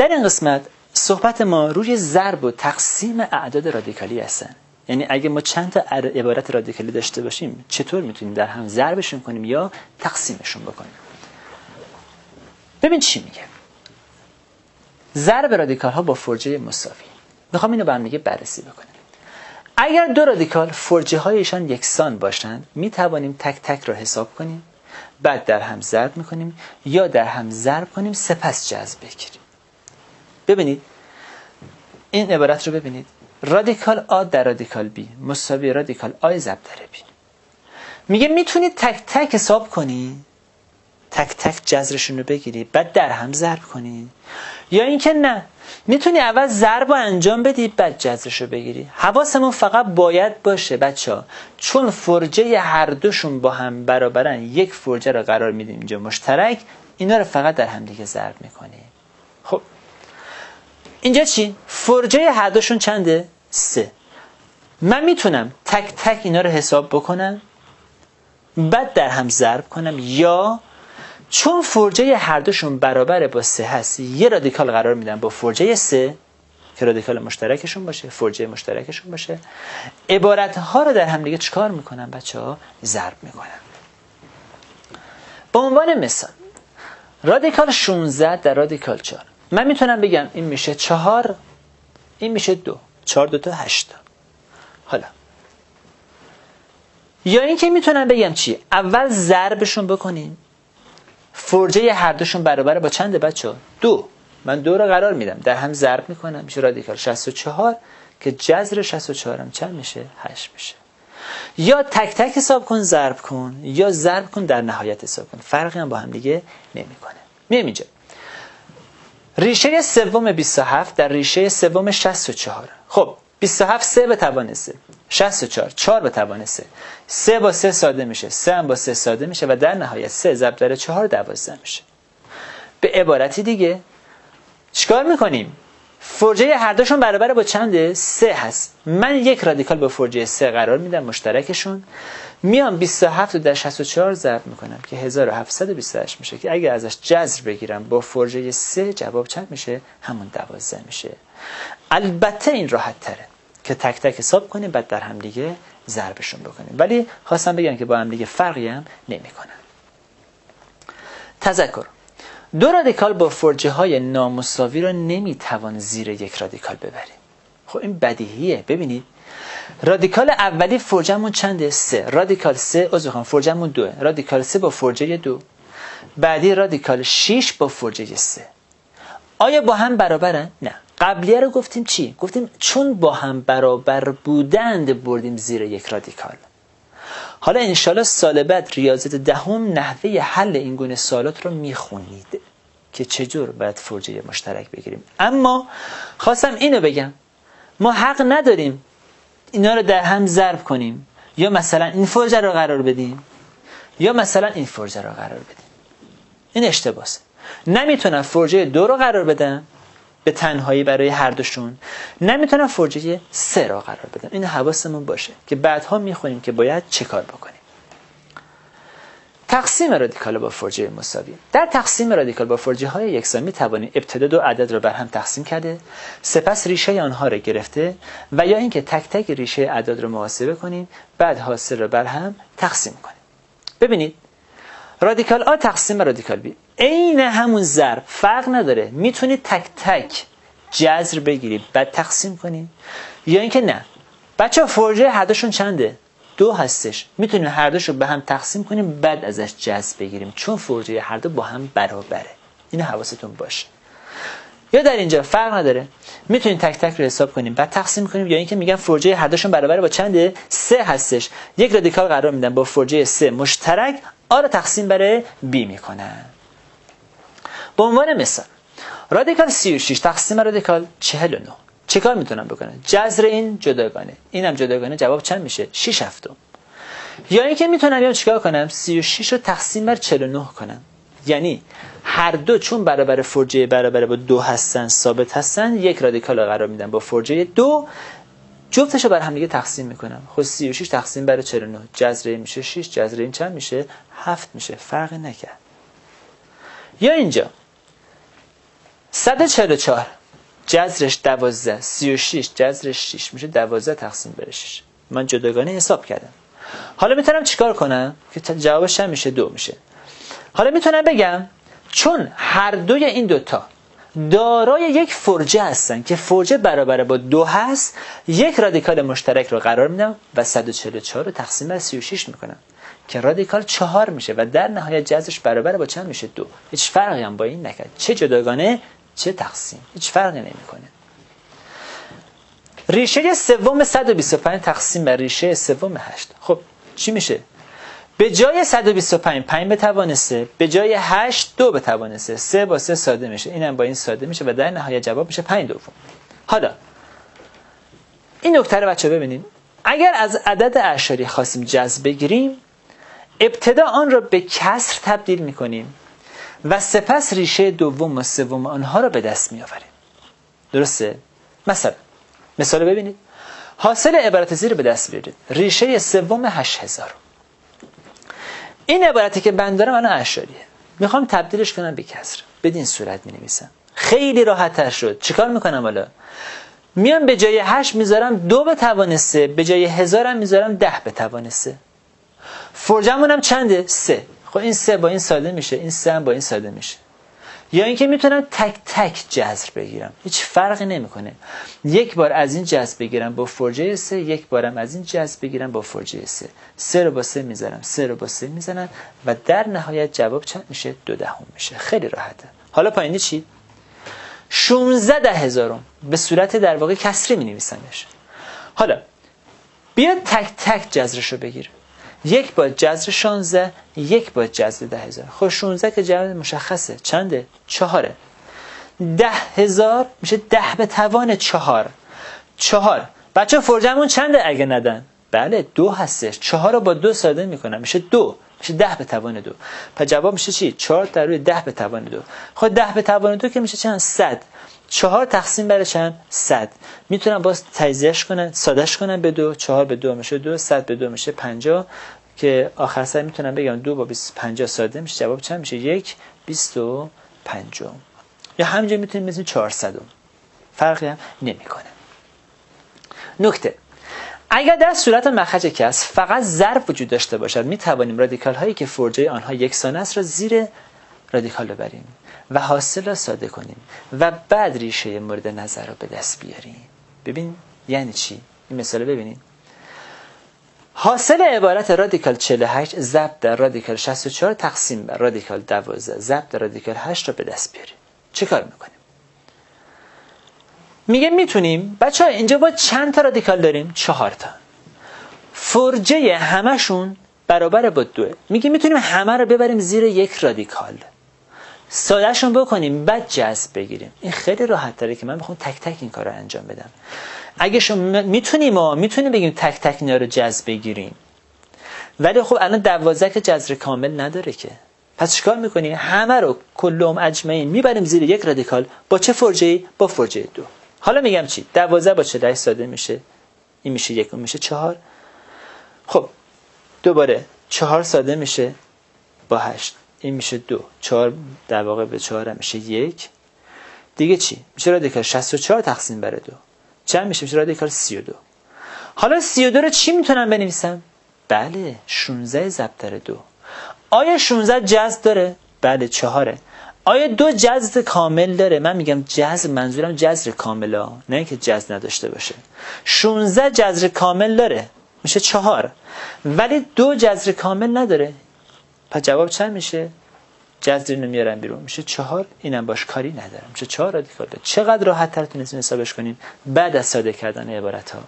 در این قسمت صحبت ما روی ضرب و تقسیم اعداد رادیکالی هستن. یعنی اگه ما چند تا عبارت رادیکالی داشته باشیم چطور می‌تونیم در هم ضربشون کنیم یا تقسیمشون بکنیم؟ ببین چی میگه. ضرب رادیکال ها با فرجه مساوی. می‌خوام اینو به هم دیگه بررسی بکنیم. اگر دو رادیکال فرجه هایشان یکسان باشند می توانیم تک تک را حساب کنیم بعد در هم ضرب می‌کنیم یا در هم ضرب کنیم سپس جذر بگیریم. ببینید. این عبارت رو ببینید. رادیکال a در رادیکال b. مساوی رادیکال a ی ضرب در b. میگه می‌تونید تک تک حساب کنی. تک تک جذرشون رو بگیری. بعد در هم ضرب کنی. یا اینکه نه. می‌تونی اول ضرب و انجام بدی بعد جذرش رو بگیری. حواسمون فقط باید باشه بچه ها چون فرجه هر دوشون با هم برابرن یک فرجه رو قرار میدیم اینجا مشترک. اینا رو فقط در هم دیگه ضرب می‌کنیم. اینجا چی؟ فرجه هر دوشون چنده؟ سه. من می‌تونم تک تک اینا رو حساب بکنم بعد در هم ضرب کنم یا چون فرجه هر دوشون برابر با سه هست یه رادیکال قرار میدم با فرجه سه که رادیکال مشترکشون باشه فرجه مشترکشون باشه. عبارت ها رو در هم دیگه چکار می‌کنم؟ بچه ها ضرب می‌کنم. با عنوان مثال رادیکال 16 در رادیکال 4 من می‌تونم بگم این میشه چهار این میشه دو. چهار دو تا هشت حالا. یا اینکه می‌تونم بگم چی؟ اول ضربشون بکنیم فرجه هر دوشون برابر با چند بچه دو. من دو رو قرار میدم. در هم ضرب می‌کنم. میشه رادیکال 64 که جذر 64 هم چند میشه؟ 8 میشه. یا تک تک حساب کن ضرب کن. یا ضرب کن در نهایت حساب کن. فرقی هم با هم دیگه نمی‌کنه. میام اینجا. ریشه سوم 27 در ریشه سوم 64 خب 27 3 به توان 3 64 4 به توان 3 3 با 3 ساده میشه. 3 هم با 3 ساده میشه و در نهایت 3 ضرب در 4 12 میشه. به عبارتی دیگه چیکار می‌کنیم؟ فرجه هر دوشون برابر با چنده 3 هست. من یک رادیکال با فرجه 3 قرار میدم مشترکشون. میام 27 رو در 64 ضرب می‌کنم که 1728 میشه که اگر ازش جذر بگیرم با فرجه 3 جواب چند میشه؟ همون 12 میشه. البته این راحت تره که تک تک حساب کنیم بعد در هم دیگه ضربشون بکنیم ولی خواستم بگم که با هم دیگه فرقی هم نمی‌کنن تذکر. دو رادیکال با فرجه های نامساوی را نمی‌توان زیر یک رادیکال ببریم. خب این بدیهیه. ببینید. رادیکال اولی فرجمون چنده؟ سه. رادیکال سه عذر می‌خوام فرجمون دوه. رادیکال سه با فرجه دو. بعدی رادیکال 6 با فرجه سه. آیا با هم برابرن؟ نه. قبلیه رو گفتیم چی؟ گفتیم چون با هم برابر بودند بردیم زیر یک رادیکال. حالا انشالله سال بعد ریاضت دهم نحوه حل این گونه سالات رو می‌خونید که چجور باید فرجه مشترک بگیریم. اما خواستم اینو بگم. ما حق نداریم اینا رو در هم ضرب کنیم. یا مثلا این فرجه رو قرار بدیم یا مثلا این فرجه رو قرار بدیم. این اشتباهه نمی‌تونم فرجه دو رو قرار بدم به تنهایی برای هر دوشون. نمی‌تونم فرجه سه را قرار بدم این حواسمون باشه که بعدها می‌خونیم که باید چه کار بکنیم. تقسیم رادیکال با فرجه مساوی. در تقسیم رادیکال با فرجه های یکسان می توانیم ابتدا دو عدد را بر هم تقسیم کرده سپس ریشه آنها را گرفته و یا اینکه تک تک ریشه اعداد را محاسبه کنیم بعد حاصل را بر هم تقسیم کنیم. ببینید رادیکال آ تقسیم رادیکال بی. عین همون ضرب فرق نداره. می‌تونید تک تک جذر بگیرید بعد تقسیم کنید یا اینکه نه. بچه فرجه هر چنده؟ دو هستش. می‌تونیم هر دوشو به هم تقسیم کنیم بعد ازش جذر بگیریم. چون فرجه هر دو با هم برابره. این حواستون باشه. یا در اینجا فرق نداره. می‌تونیم تک تک رو حساب کنیم. بعد تقسیم کنیم. یا اینکه میگن فرجه هر دوشون برابره با چنده؟ سه هستش. یک رادیکال قرار میدن با فرجه سه مشترک. آ رو تقسیم بر بی می‌کنن. به عنوان مثال رادیکال 36 تقسیم رادیکال 49 چه کار می‌تونم بکنم؟ جذر این جداگانه. اینم جداگانه جواب چند میشه؟ 6 هفتم. یا اینکه می‌تونم بیام چیکار کنم؟ 36 رو تقسیم بر 49 کنم. یعنی هر دو چون برابر فرجه برابر با دو هستن ثابت هستن یک رادیکال قرار میدم با فرجه دو. جفتش رو بر هم دیگه تقسیم می‌کنم. خب 36 تقسیم بر 49 جذر میشه 6 جذر این چند میشه؟ 7 میشه. فرقی نکرد. یا اینجا. 144 جذرش 12 36 جذرش 6 میشه 12 تقسیم بر 6 من جداگانه حساب کردم. حالا می‌تونم چیکار کنم؟ که جوابش هم میشه دو میشه. حالا می‌تونم بگم چون هر دوی این دوتا دارای یک فرجه هستن که فرجه برابر با دو هست یک رادیکال مشترک رو قرار میدم و 144 رو تقسیم بر 36 می‌کنم. که رادیکال چهار میشه و در نهایت جذرش برابر با چند میشه؟ دو. هیچ فرقی هم با این نکرد. چه جداگانه؟ چه تقسیم؟ هیچ فرقی نمی‌کنه. ریشه سوم 125 تقسیم بر ریشه سوم 8 خب چی میشه؟ به جای 125 5 به توان 3 به جای 8 2 به توان 3 3 با 3 ساده میشه. اینم با این ساده میشه و در نهایت جواب میشه 5 دوم. حالا این نکته رو بچه ببینید. اگر از عدد اعشاری خواستیم جذب بگیریم ابتدا آن را به کسر تبدیل می‌کنیم. و سپس ریشه دوم و سوم آنها را به دست میآوریم. درسته؟ مثلا مثال ببینید. حاصل عبارت زیر به دست بیارید. ریشه سوم 8000 این عبارتی که من دارم الان اشاریه می‌خوام تبدیلش کنم به کسر. بدین صورت می نویسم خیلی راحت تر شد. چیکار می‌کنم حالا؟ میام به جای هشت می‌ذارم دو به توان سه به جای هزارم می‌ذارم ده به توان سه فرجمونم چنده؟ سه. خب این سه با این ساده میشه این سه با این ساده میشه. یا اینکه می‌تونم تک تک جذر بگیرم هیچ فرقی نمی‌کنه. یک بار از این جذر بگیرم با فرجه سه یک بارم از این جذر بگیرم با فرجه سه. سه رو با سه می‌زنم سه رو با سه می‌زنم و در نهایت جواب چند میشه؟ دو دهم میشه. خیلی راحته. حالا پایینی چی؟ 16 ده هزارم. به صورت در واقع کسری می نویسمش حالا بیا تک تک جذرش رو بگیر یک با جذر 16 یک با جذر ده هزار. خب 16 که جذر مشخصه. چنده؟ چهاره. ده هزار میشه ده به توان چهار. چهار. بچه فرجمون چنده اگه ندن؟ بله دو هستش. چهار رو با دو ساده می‌کنم. میشه دو. میشه ده به توان دو. پس جواب میشه چی؟ چهار در روی ده به توان دو. خب ده به توان دو که میشه چند؟ صد. چهار تقسیم بر چند؟ صد. می‌تونم باز تجزیهش کنن سادش کنن به دو چهار به دو میشه دو صد به دو میشه پنجا که آخر سر می‌تونم بگم دو با بیست پنجا ساده میشه جواب چند میشه؟ یک بیست و پنجم یا همینجا می‌تونیم مثل چهارصدم. فرقی هم نمی‌کنه. نکته. اگر در صورت مخرج کس فقط ضرب وجود داشته باشد می توانیم رادیکال هایی که فرجه آنها یکسان است را زیر رادیکال ببریم و حاصل را ساده کنیم و بعد ریشه مورد نظر را به دست بیاریم. ببین یعنی چی؟ این مثال ببینید حاصل عبارت رادیکال 48 ضرب در رادیکال 64 تقسیم بر رادیکال 12 ضرب در رادیکال 8 را به دست بیاریم. چه کار می‌کنیم؟ میگه می‌تونیم. بچه ها اینجا با چند تا رادیکال داریم؟ چهار تا. فرجه همشون برابر با دوه میگه می‌تونیم همه رو ببریم زیر یک رادیکال. سادهشون بکنیم بعد جذب بگیریم. این خیلی راحت داره که من می‌خوام تک تک این کار رو انجام بدم. اگه شما می‌تونیم ما می‌تونیم بگیم تک تک اینا رو جذب بگیریم. ولی خب الان دوازده که جذر کامل نداره که. پس چیکار می‌کنیم؟ همه رو کلهم اجمعین می‌بریم زیر یک رادیکال با چه فرجه با فرجه دو. حالا میگم چی؟ دوازده با چه ساده میشه؟ این میشه یک میشه چهار. خب دوباره چهار ساده میشه با هشت. این میشه دو. چهار در واقع به چهار میشه یک. دیگه چی؟ میشه رادیکال 64 تقسیم بر دو. چند میشه؟ میشه رادیکال 32 حالا 32 رو چی می‌تونم بنویسم؟ بله 16 ضرب دو. آیا 16 جذر داره؟ بله چهاره. آیا دو جذر کامل داره؟ من میگم جذر منظورم جذر کاملا نه که جذر نداشته باشه. 16 جذر کامل داره میشه چهار. ولی دو جذر کامل نداره. پس جواب چند میشه؟ جذر اینو میارم بیرون. میشه چهار اینم باش کاری ندارم. میشه چهار رادیکال. چقدر راحت تر تونستیم حسابش کنیم بعد از ساده کردن عبارت ها